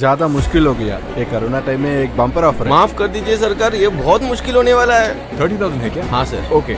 ज़्यादा मुश्किल हो गया। ये कोरोना टाइम में एक बम्पर ऑफ़र माफ़ कर दीजिए सरकार ये बहुत मुश्किल होने वाला है। थर्टी थाउज़ेंड है क्या? हाँ सर ओके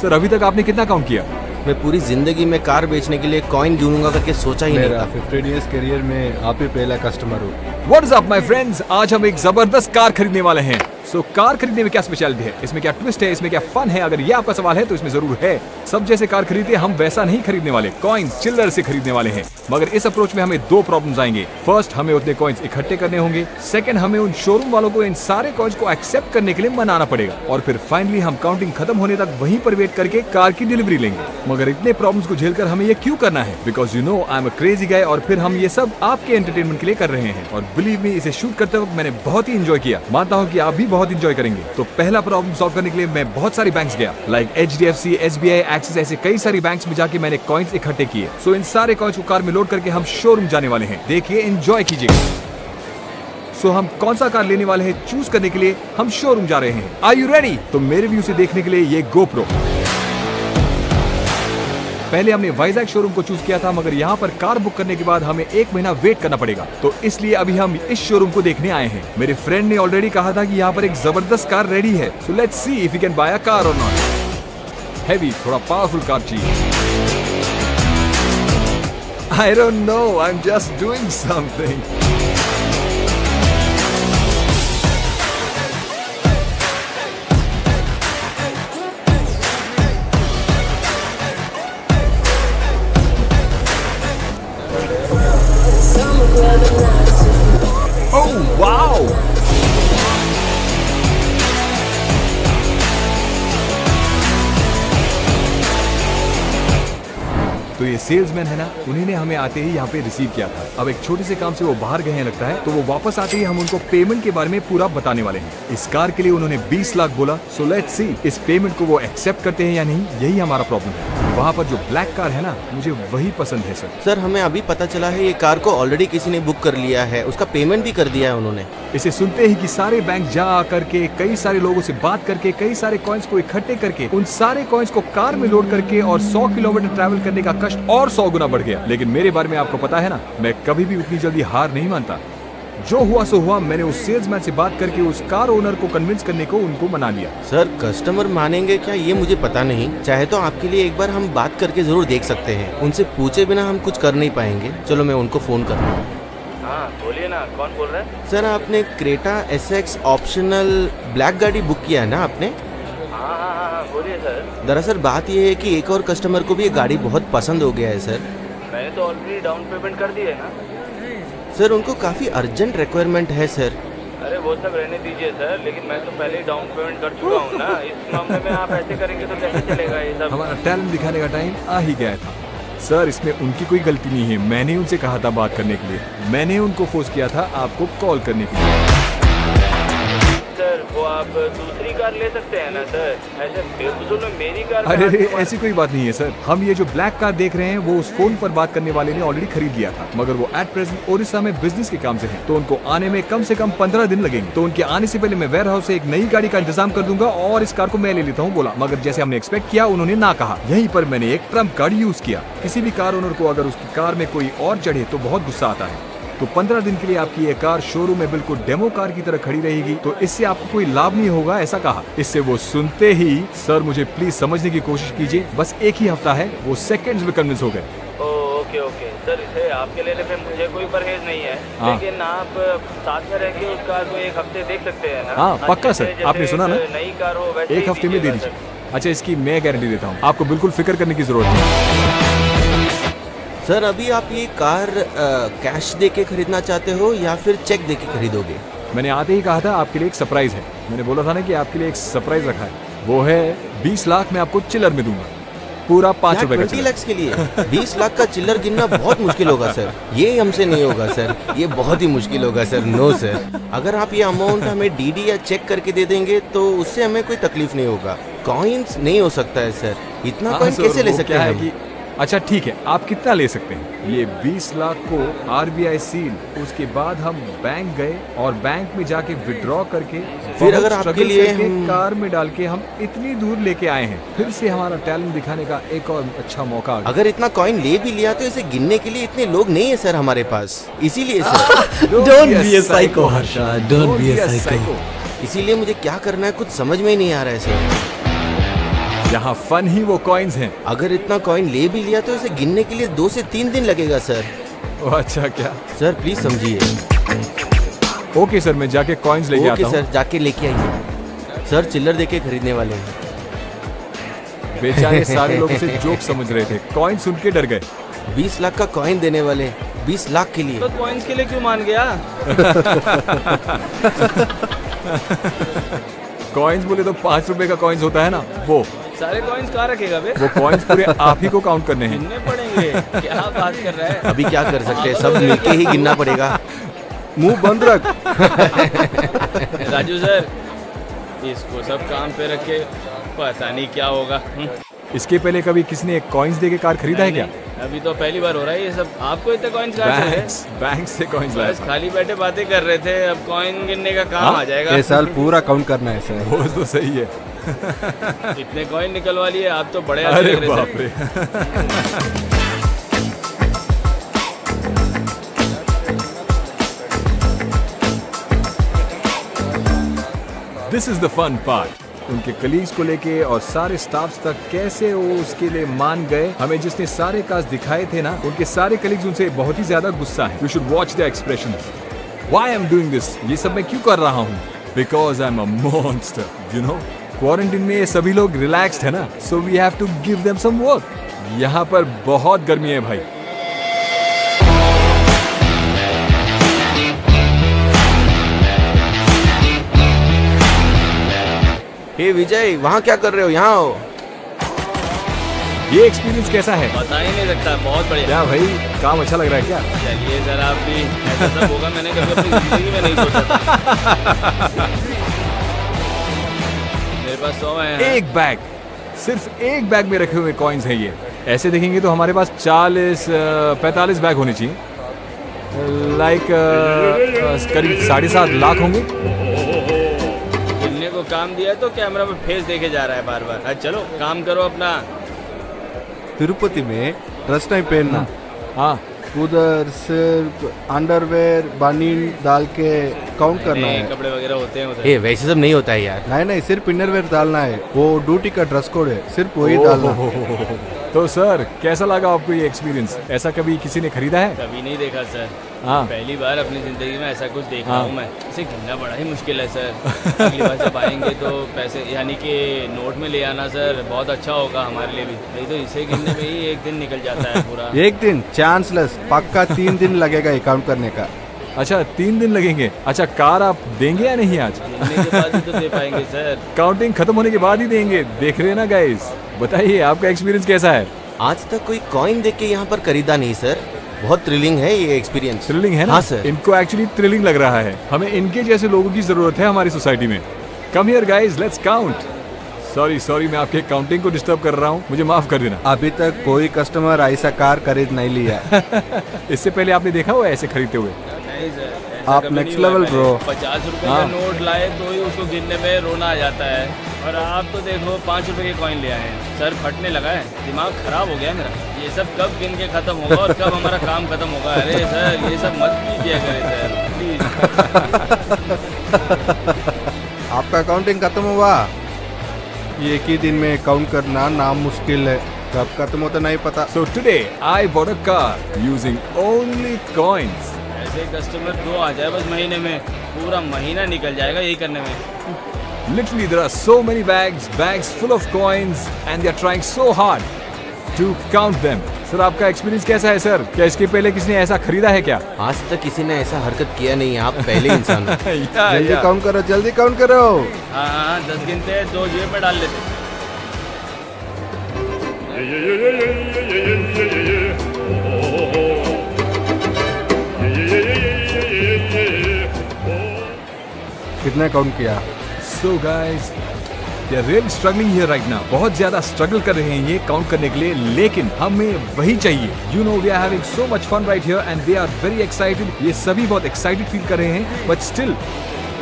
सर अभी तक आपने कितना काउंट किया? मैं पूरी ज़िंदगी में कार बेचने के लिए कॉइन दूँगा करके सोचा ही नहीं मेरा था। फिफ्टीन ईयर्स करियर में आप ही पहला कस्टमर हो। व्हाट्स अप माय फ्रेंड्स आज हम एक ज़बरदस्त कार खरीदने वाले हैं। सो so, कार खरीदने में क्या स्पेशलिटी है? इसमें क्या ट्विस्ट है? इसमें क्या फन है? अगर ये आपका सवाल है तो इसमें ज़रूर है। सब जैसे कार खरीदते हम वैसा नहीं खरीदने वाले। कॉइन चिल्लर से खरीदने वाले हैं। मगर इस अप्रोच में हमें दो प्रॉब्लम आएँगे। फ़र्स्ट हमें उतने कॉइन्स इकट्ठे करने होंगे। सेकंड हमें उन शोरूम वालों को इन सारे कॉइन्स को एक्सेप्ट करने के लिए मनाना पड़ेगा। और फिर फाइनली हम काउंटिंग खत्म होने तक वहीं पर वेट करके कार की डिलीवरी लेंगे। मगर इतने प्रॉब्लम्स को झेलकर हमें ये क्यों करना है? Because you know I am crazy guy और फिर हम ये सब आपके एंटरटेनमेंट के लिए कर रहे हैं। और बिलीव मी इसे शूट करते वक्त मैंने बहुत ही इंजॉय किया। मानता हूँ की आप भी बहुत इंजॉय करेंगे। तो पहला प्रॉब्लम सॉल्व करने के लिए मैं बहुत सारी बैंक गया। Like H D F C S B I Axis ऐसे कई सारी बैंक में जाके मैंने कॉइन्स इकट्ठे किए। सो इन सारे कॉइन्स को कार में लोड करके हम शोरूम जाने वाले हैं। देखिए एंजॉय कीजिएगा। सो हम कौन सा कार लेने वाले हैं? चूज़ करने के लिए हम शोरूम जा रहे हैं। आई यू रेडी तो मेरे व्यू से देखने के लिए ये गोप्रो पहले हमने वाइजैक शोरूम को चूज़ किया था, मगर यहाँ पर कार बुक करने के बाद हमें एक महीना वेट करना पड़ेगा। तो इसलिए अभी हम इस शोरूम को देखने आए हैं। मेरे फ्रेंड ने ऑलरेडी कहा था कि यहाँ पर एक ज़बरदस्त कार रेडी है। So let's see if you can buy a car और नॉट हैवी थोड़ा पावरफुल कार चाहिए। I don't know I am just doing salesman है ना, उन्हीं ने हमें आते ही यहाँ पे रिसीव किया था। अब एक छोटे से काम से वो बाहर गए हैं लगता है तो वो वापस आते ही हम उनको पेमेंट के बारे में पूरा बताने वाले हैं। इस कार के लिए उन्होंने 20 लाख बोला सो लेट सी इस पेमेंट को वो एक्सेप्ट करते हैं या नहीं, यही हमारा प्रॉब्लम है। वहाँ पर जो ब्लैक कार है ना मुझे वही पसंद है सर सर हमें अभी पता चला है ये कार को ऑलरेडी किसी ने बुक कर लिया है। उसका पेमेंट भी कर दिया है उन्होंने। इसे सुनते ही कि सारे बैंक जा करके कई सारे लोगों से बात करके कई सारे कॉइन्स को इकट्ठे करके उन सारे कॉइन्स को कार में लोड करके और सौ किलोमीटर ट्रेवल करने का कष्ट और सौ गुना बढ़ गया। लेकिन मेरे बारे में आपको पता है ना मैं कभी भी उतनी जल्दी हार नहीं मानता। जो हुआ सो हुआ मैंने उस सेल्समैन से बात करके उस कार ओनर को कन्विंस करने को उनको मना लिया। सर कस्टमर मानेंगे क्या? ये मुझे पता नहीं। चाहे तो आपके लिए एक बार हम बात करके ज़रूर देख सकते हैं। उनसे पूछे बिना हम कुछ कर नहीं पाएँगे। चलो मैं उनको फ़ोन कर रहा हूँ। हाँ बोलिए ना कौन बोल रहा है? सर आपने Creta S X optional black गाड़ी बुक किया है ना आपने? हाँ हाँ बोलिए सर। दरअसल बात यह है कि एक और कस्टमर को भी ये गाड़ी बहुत पसंद हो गया है सर। मैंने तो ऑलरेडी डाउन पेमेंट कर दी है ना। सर उनको काफ़ी अर्जेंट रिक्वायरमेंट है सर। अरे वो सब रहने दीजिए सर लेकिन मैं तो पहले ही डाउन पेमेंट कर चुका हूँ ना। इस मामले में आप ऐसे करेंगे तो कैसे चलेगा ये सब? हमारा टैलेंट दिखाने का टाइम आ ही गया था। सर इसमें उनकी कोई गलती नहीं है। मैंने उनसे कहा था बात करने के लिए। मैंने उनको फोर्स किया था आपको कॉल करने के लिए। वो आप दूसरी कार ले सकते हैं ना सर? ऐसे बेफजूल में मेरी कार अरे अरे ऐसी कोई बात नहीं है सर। हम ये जो ब्लैक कार देख रहे हैं वो उस फ़ोन पर बात करने वाले ने ऑलरेडी खरीद लिया था। मगर वो एट प्रेजेंट ओडिशा में बिज़नेस के काम से हैं। तो उनको आने में कम से कम पंद्रह दिन लगेंगे। तो उनके आने से पहले मैं वेयर हाउस से एक नई गाड़ी का इंतज़ाम कर दूँगा और इस कार को मैं ले लेता हूँ बोला। मगर जैसे हमने एक्सपेक्ट किया उन्होंने ना कहा। यहीं पर मैंने एक ट्रंप कार्ड यूज़ किया। किसी भी कार ओनर को अगर उसकी कार में कोई और चढ़े तो बहुत गुस्सा आता है। तो पंद्रह दिन के लिए आपकी ये कार शोरूम में बिल्कुल डेमो कार की तरह खड़ी रहेगी। तो इससे आपको कोई लाभ नहीं होगा ऐसा कहा। इससे वो सुनते ही सर मुझे प्लीज़ समझने की कोशिश कीजिए। बस एक ही हफ़्ता है वो सेकेंड में कन्विंस हो गए. ओके ओके सर इसे आपके लेने पे मुझे कोई परहेज नहीं है। हाँ। लेकिन आप साथ में रह के उस कार को एक हफ़्ते देख सकते हैं ना? हाँ, पक्का सर, आपने सुना ना? नई कार हो वैसे एक हफ़्ते में दे दीजिए। अच्छा इसकी मैं गारंटी देता हूँ। आपको बिल्कुल फ़िक्र करने की ज़रूरत नहीं। सर अभी आप ये कार कैश दे के खरीदना चाहते हो या फिर चेक दे के खरीदोगे? मैंने आते ही कहा था आपके लिए एक सरप्राइज़ है। मैंने बोला था ना कि आपके लिए एक सरप्राइज़ रखा है। वो है बीस लाख मैं आपको चिल्लर में दूँगा। पूरा पाँच रुपए का ट्वेंटी लैक्स के लिए? बीस लाख का चिल्लर गिनना बहुत मुश्किल होगा सर। ये हमसे नहीं होगा सर। ये बहुत ही मुश्किल होगा सर। नो सर अगर आप ये अमाउंट हमें डीडी या चेक करके दे देंगे तो उससे हमें कोई तकलीफ़ नहीं होगा। कॉइन्स नहीं हो सकता है सर। इतना हाँ, कॉइन कैसे ले सकते हैं है कि अच्छा ठीक है। आप कितना ले सकते हैं? ये 20 लाख को आरबीआई सील। उसके बाद हम बैंक गए और बैंक में जाके विड्रॉ करके फिर अगर आपके लिए हम- कार में डाल के हम इतनी दूर लेके आए हैं। फिर से हमारा टैलेंट दिखाने का एक और अच्छा मौका अगर इतना कॉइन ले भी लिया तो इसे गिनने के लिए इतने लोग नहीं है सर हमारे पास। इसीलिए sir. Don't be a psycho, Harsha. Don't be a psycho. इसीलिए मुझे क्या करना है कुछ समझ में ही नहीं आ रहा है सर। यहाँ फन ही वो कॉइन्स हैं। अगर इतना कॉइन ले भी लिया तो इसे गिनने के लिए दो से तीन दिन लगेगा सर ओ, अच्छा क्या? सर प्लीज़ समझिए। ओके सर मैं जाके कॉइन्स लेके ओके आता सर जाके लेके आइए। सर चिल्लर देके खरीदने वाले हैं। बेचारे सारे लोग इसे जोक समझ रहे थे। कॉइन सुन के डर गए। बीस लाख का कॉइन देने वाले बीस लाख के लिए। तो कॉइन्स के लिए क्यों मान गया? कॉइन्स बोले तो पाँच रुपए का कॉइन्स होता है ना? वो। सारे कॉइन्स कहाँ रखेगा बे? वो कॉइन्स पूरे आप ही को काउंट करने हैं। गिनने पड़ेंगे। क्या बात कर रहा है? अभी क्या कर सकते हैं? सब मिलके ही गिनना पड़ेगा। मुँह बंद रख। राजू सर इसको सब काम पे रखे पता नहीं क्या होगा। हम्म, इसके पहले कभी किसी ने कॉइन्स दे के कार खरीदा है क्या? अभी तो पहली बार हो रहा है ये सब। आपको इतने कॉइन्स बैंक बैंक से कॉइन्स था। खाली बैठे बातें कर रहे थे अब कॉइन गिनने का काम हाँ? आ जाएगा। ये साल पूरा काउंट करना है सर। वो तो सही है। इतने कॉइन निकलवा लिए आप तो बड़े अरे बाप रे। This is the fun part उनके कलीग्स को लेके और सारे स्टाफ तक कैसे वो उसके लिए मान गए हमें जिसने सारे काज दिखाए थे ना उनके सारे कलीग्स उनसे बहुत ही ज़्यादा गुस्सा है। You should watch the expression why am doing this ये सब मैं क्यों कर रहा हूँ? Because I'm a monster, you know? Quarantine में ये सभी लोग रिलैक्स्ड है ना so we have to give them some work यहाँ पर बहुत गर्मी है भाई। हे विजय वहाँ क्या कर रहे हो? यहाँ आओ। ये एक्सपीरियंस कैसा है? बता ही नहीं सकता बहुत बढ़िया। क्या भाई काम अच्छा लग रहा है क्या? चलिए जरा आप भी ऐसा सब होगा मैंने कभी अपनी ज़िंदगी में नहीं सोचा था। मेरे पास सौ है। एक बैग सिर्फ़ एक बैग में रखे हुए कॉइन्स हैं ये। ऐसे देखेंगे तो हमारे पास चालीस पैंतालीस बैग होने चाहिए। लाइक करीब साढ़े सात लाख होंगे। गिनने को काम दिया है तो कैमरा में फेस देखे जा रहा है बार बार अच्छा चलो काम करो अपना। तिरुपति में नहीं पहनना। हाँ। उधर सिर्फ़ अंडरवेयर बनीन डाल के काउंट करना नहीं, है। कपड़े वगैरह होते हैं उधर। वैसे सब नहीं होता है यार। नहीं नहीं सिर्फ़ इनरवेयर डालना है। वो ड्यूटी का ड्रेस कोड है सिर्फ़ वही डालना है। तो सर कैसा लगा आपको ये एक्सपीरियंस ऐसा कभी किसी ने खरीदा है? कभी नहीं देखा सर। हाँ। पहली बार अपनी ज़िंदगी में ऐसा कुछ देखा हाँ। हूँ मैं। इसे गिनना बड़ा ही मुश्किल है सर। अगली बार जब आएँगे तो पैसे यानी कि नोट में ले आना सर बहुत अच्छा होगा हमारे लिए भी। नहीं तो इसे गिनने में ही एक दिन निकल जाता है पूरा। एक दिन चांसलेस पक्का तीन दिन लगेगा ये काउंट करने का। अच्छा तीन दिन लगेंगे। अच्छा कार आप देंगे या नहीं आज? गिनने के बाद ही तो दे पाएँगे सर। काउंटिंग खत्म होने के बाद ही देंगे। देख रहे हैं ना गाइस बताइए आपका एक्सपीरियंस कैसा है? आज तक कोई कॉइन देख के यहाँ पर खरीदा नहीं सर। बहुत थ्रिलिंग है ये एक्सपीरियंस थ्रिलिंग है ना? हाँ सर। इनको एक्चुअली थ्रिलिंग लग रहा है। हमें इनके जैसे लोगों की ज़रूरत है हमारी सोसाइटी में। Come here guys let's count sorry sorry मैं आपके काउंटिंग को डिस्टर्ब कर रहा हूँ। मुझे माफ़ कर देना। अभी तक कोई कस्टमर ऐसा कार खरीद नहीं लिया। इससे पहले आपने देखा हुआ ऐसे खरीदते हुए? आप level, मैंने। bro. पचास रुपए हाँ। का नोट लाए तो ही उसको गिनने में रोना आ जाता है। और आप तो देखो पाँच रुपए के कॉइन ले आए हैं। सर फटने लगा है। दिमाग खराब हो गया मेरा। ये सब कब गिन के खत्म होगा और कब हमारा काम खत्म होगा? अरे सर ये सब मत कीजिए करें सर। प्लीज़ आपका अकाउंटिंग खत्म हुआ? ये एक ही दिन में अकाउंट करना नाम मुश्किल है। कब खत्म होता नहीं पता। So today I bought a car using only coins ऐसे कस्टमर दो आ जाए बस महीने में। पूरा महीना निकल जाएगा यही करने में। Literally, there are so many bags, bags full of coins, and they are trying so hard to count them. Sir आपका एक्सपीरियंस कैसा है सर क्या इसके पहले किसी ने ऐसा खरीदा है क्या? आज तक किसी ने ऐसा हरकत किया नहीं है आप पहले इंसान हो। जल्दी। काउंट करो जल्दी काउंट करो। हाँ हाँ हाँ, दस गिनते हैं दो जेब में डाल लेते कितने काउंट किया? So guys, they are really struggling here right now बहुत ज़्यादा स्ट्रगल कर रहे हैं ये काउंट करने के लिए लेकिन हमें वही चाहिए। You know we are having so much fun right here and they are very excited ये सभी बहुत एक्साइटेड फील कर रहे हैं बट स्टिल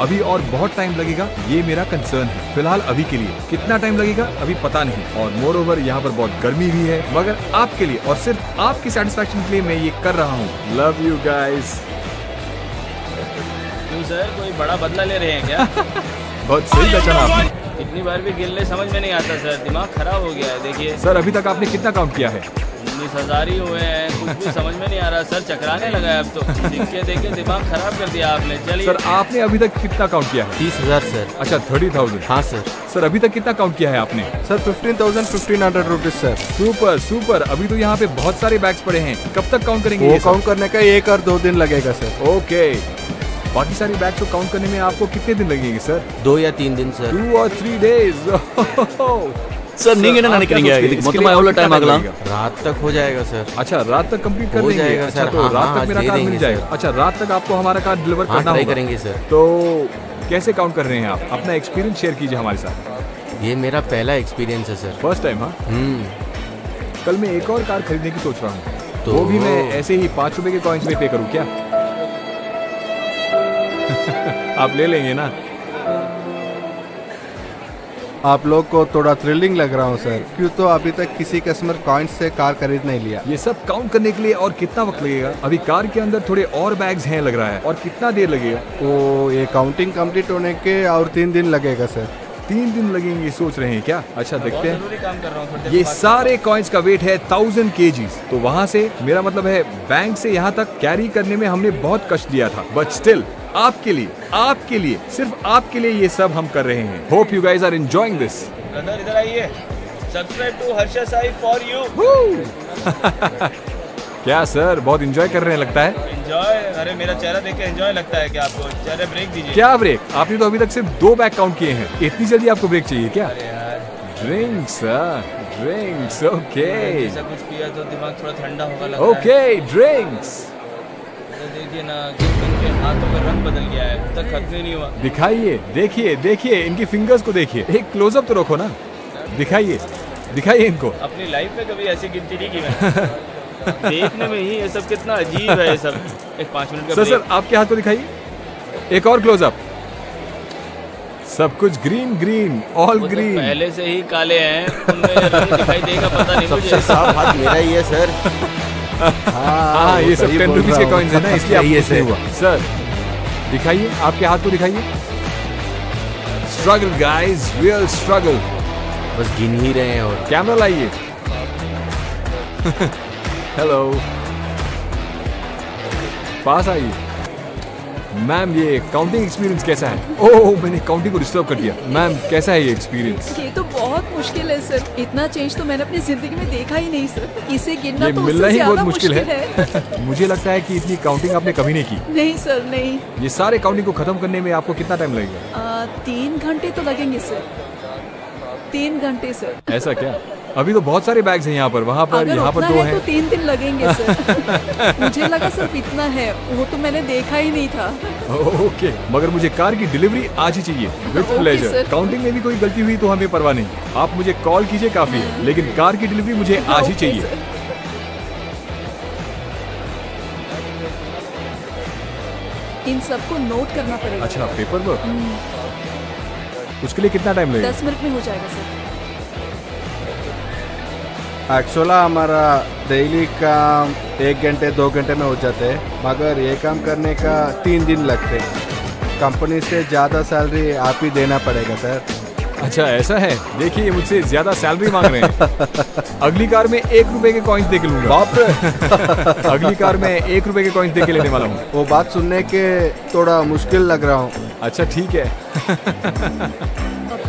अभी और बहुत टाइम लगेगा ये मेरा कंसर्न है। फ़िलहाल अभी के लिए। कितना टाइम लगेगा अभी पता नहीं। और मोर ओवर यहाँ पर बहुत गर्मी भी है मगर आपके लिए और सिर्फ़ आपकी सेटिस्फेक्शन के लिए मैं ये कर रहा हूँ। लव यू गाइस सर कोई बड़ा बदला ले रहे हैं क्या? बहुत सही पहचाना आपने। कितनी बार भी गिन ले समझ में नहीं आता सर। दिमाग खराब हो गया है देखिए। सर अभी तक आपने कितना काउंट किया है? उन्नीस हज़ार ही हुए हैं कुछ भी समझ में नहीं आ रहा सर चकराने लगा है अब तो। देखिए के देख के दिमाग खराब कर दिया आपने। चलिए। सर आपने अभी तक कितना काउंट किया है? तीस हज़ार सर। अच्छा थर्टी थाउज़ेंड हाँ सर। सर अभी तक कितना काउंट किया है आपने? Sir fifteen thousand fifteen hundred rupees sir. Super super अभी तो यहाँ पे बहुत सारे बैग्स पड़े हैं। कब तक काउंट करेंगे वो काउंट करने का एक और दो दिन लगेगा सर। ओके बाकी सारी बैग को काउंट करने में आपको कितने दिन लगेंगे सर दो या तीन दिन सर टू और थ्री डेज़ सर ನೀವ್ ಏನ ನೆನಕರಿಂಗೆ ಇದಕ್ಕೆ ಮೊತ್ತ ಎವಲ ಟೈಮ್ ಆಗಲ್ಲ रात तक हो जाएगा सर अच्छा रात तक कंप्लीट कर हो लेंगे जाएगा अच्छा, सर, तो रात तक हाँ, मेरा दे कार्ड मिल जाएगा। अच्छा रात तक आपको हमारा कार्ड डिलीवर हाँ करना ट्राई करेंगे सर तो कैसे काउंट कर रहे हैं आप? अपना एक्सपीरियंस शेयर कीजिए हमारे साथ। ये मेरा पहला एक्सपीरियंस है सर फ़र्स्ट टाइम हाँ? हम्म। कल मैं एक और कार खरीदने की सोच रहा हूँ। तो- वो भी मैं ऐसे ही पाँच रुपए के कॉइंस में पे करूँ क्या? आप ले लेंगे ना। आप लोग को थोड़ा थ्रिलिंग लग रहा हूँ सर क्यों तो अभी तक किसी कस्टमर कॉइंट से कार खरीद नहीं लिया। ये सब काउंट करने के लिए और कितना वक्त लगेगा? अभी कार के अंदर थोड़े और बैग्स हैं लग रहा है। और कितना देर लगेगा? तो ये काउंटिंग कंप्लीट होने के और तीन दिन लगेगा सर तीन दिन लगेंगे सोच रहे हैं क्या? अच्छा देखते हैं। काम कर रहा हूँ ये सारे कॉइन्स का वेट है थाउज़ेंड के तो वहाँ से मेरा मतलब है बैंक से यहाँ तक कैरी करने में हमने बहुत कष्ट दिया था। बट स्टिल आपके लिए आपके लिए सिर्फ़ आपके लिए ये सब हम कर रहे हैं। Hope you guys are enjoying this इधर आइए। Subscribe to Harsha Sai for you क्या सर? बहुत एंजॉय कर रहे हैं लगता है? एंजॉय अरे मेरा चेहरा देख के एंजॉय लगता है क्या आपको? चेहरे ब्रेक दीजिए। क्या ब्रेक आपने तो अभी तक सिर्फ़ दो बैग काउंट किए हैं। इतनी जल्दी आपको ब्रेक चाहिए क्या? ड्रिंक्स ड्रिंक्स ओके कुछ पिया तो दिमाग थोड़ा ठंडा होगा ओके ड्रिंक्स तो देखिए ना इनके हाथों का रंग बदल गया है। तक खत्म नहीं हुआ। दिखाइए देखिए देखिए इनकी फिंगर्स को देखिए। एक क्लोजअप तो रखो ना। दिखाइए दिखाइए इनको। अपनी लाइफ में कभी ऐसी गिनती नहीं की देखने में ही ये सब कितना अजीब है ये सब। एक पाँच मिनट का सर सर आपके हाथ को दिखाइए। एक और क्लोजअप सब कुछ ग्रीन ग्रीन ऑल तो ग्रीन पहले से ही काले हैं उनमें रंग दिखाई देगा पता नहीं मुझे। साफ़ हाथ मेरा ही है सर। हाँ ये सब टेन रुपीज़ के कॉइन्स है ना इसलिए है, नहीं सर। हुआ। सर दिखाइए आपके हाथ को दिखाइए। स्ट्रगल गाइस रियल स्ट्रगल बस गिन ही रहे हैं और कैमरा लाइए। हेलो पास आइए। मैम ये काउंटिंग एक्सपीरियंस कैसा है? ओह मैंने काउंटिंग को डिस्टर्ब कर दिया। मैम कैसा है ये एक्सपीरियंस ये तो बहुत मुश्किल है सर इतना चेंज तो मैंने अपनी ज़िंदगी में देखा ही नहीं सर इसे गिनना तो मिलना उससे ही बहुत मुश्किल है। है। मुझे लगता है कि इतनी काउंटिंग आपने कभी नहीं की। नहीं सर नहीं। ये सारे काउंटिंग को खत्म करने में आपको कितना टाइम लगेगा? तीन घंटे तो लगेंगे सर तीन घंटे सर ऐसा क्या? अभी तो बहुत सारे बैग्स हैं यहाँ पर। वहाँ पर यहाँ पर दो है तो तीन दिन लगेंगे सर मुझे लगा सिर्फ़ इतना है। वो तो मैंने देखा ही नहीं था। ओके मगर मुझे कार की डिलीवरी आज ही चाहिए। विद प्लेजर काउंटिंग में भी कोई गलती हुई तो हमें परवाह नहीं। आप मुझे कॉल कीजिए काफ़ी है लेकिन कार की डिलीवरी मुझे आज ही चाहिए. इन सबको नोट करना पड़ेगा। अच्छा पेपर वर्क उसके लिए कितना टाइम लगेगा? दस मिनट में हो जाएगा सर एक्चुअली हमारा डेली काम एक घंटे दो घंटे में हो जाते हैं। मगर ये काम करने का तीन दिन लगते कंपनी से ज़्यादा सैलरी आप ही देना पड़ेगा सर अच्छा ऐसा है? देखिए मुझसे ज़्यादा सैलरी मांग रहे हैं। अगली कार में एक रुपए के कॉइन्स दे के लूँगा। बाप रे! अगली कार में एक रुपए के कॉइन्स दे के लेने वाला हूँ। वो बात सुनने के थोड़ा मुश्किल लग रहा हूँ। अच्छा ठीक है।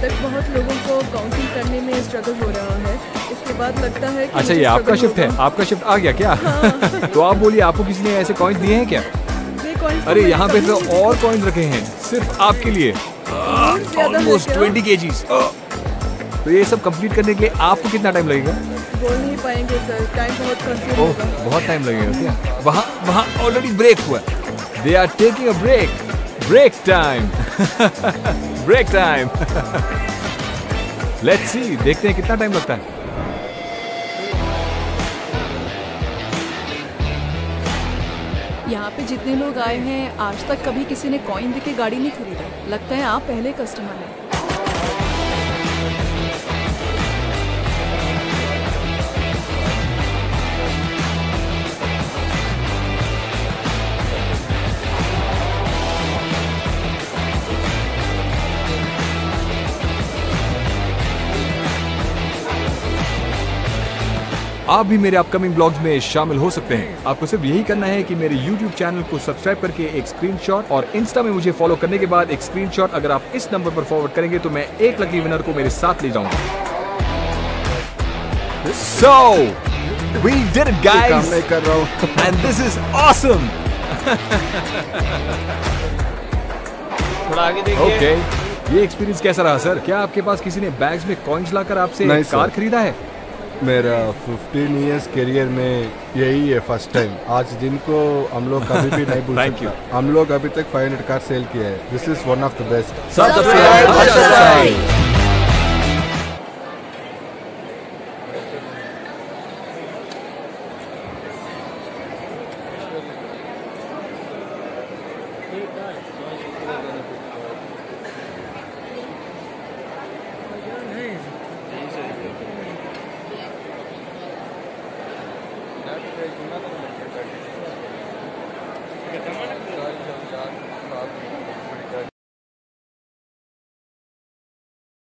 तक बहुत लोगों को काउंटिंग करने में स्ट्रगल हो रहा है। इसके बाद लगता है कि अच्छा ये आपका शिफ्ट है? आपका शिफ्ट आ गया क्या? हाँ। तो आप बोलिए आपको किसी ने ऐसे कॉइन्स दिए हैं क्या? तो अरे यहाँ पे तो और कॉइन्स रखे हैं सिर्फ़ आपके लिए। ऑलमोस्ट ट्वेंटी के तो ये सब कंप्लीट करने के लिए आपको कितना टाइम लगेगा? बोल नहीं पाएँगे सर टाइम बहुत कंज्यूम होगा। बहुत टाइम लगेगा क्या? वहाँ वहाँ ऑलरेडी ब्रेक हुआ they are taking a break break time break time. Let's see देखते हैं कितना टाइम लगता है। यहाँ पे जितने लोग आए हैं, आज तक कभी किसी ने कॉइन देके गाड़ी नहीं खरीदा। लगता है आप पहले कस्टमर हैं। आप भी मेरे अपकमिंग ब्लॉग्स में शामिल हो सकते हैं। आपको सिर्फ़ यही करना है कि मेरे यूट्यूब चैनल को सब्सक्राइब करके एक स्क्रीनशॉट और इंस्टा में मुझे फॉलो करने के बाद एक स्क्रीनशॉट अगर आप इस नंबर पर फॉरवर्ड करेंगे तो मैं एक लकी विनर को मेरे साथ ले जाऊँगा। सो वी डिड इट काम गाइस नहीं कर रहा हूँ। एंड दिस इज़ ऑसम थोड़ा आगे देखिए। ओके ये एक्सपीरियंस कैसा रहा सर क्या आपके पास किसी ने बैग्स में कॉइन्स लाकर आपसे कार खरीदा है? मेरा 15 इयर्स करियर में यही है फ़र्स्ट टाइम आज दिन को हम लोग कभी भी नहीं भूल सकते. हम लोग अभी तक 500 कार सेल किया है. This is one of the best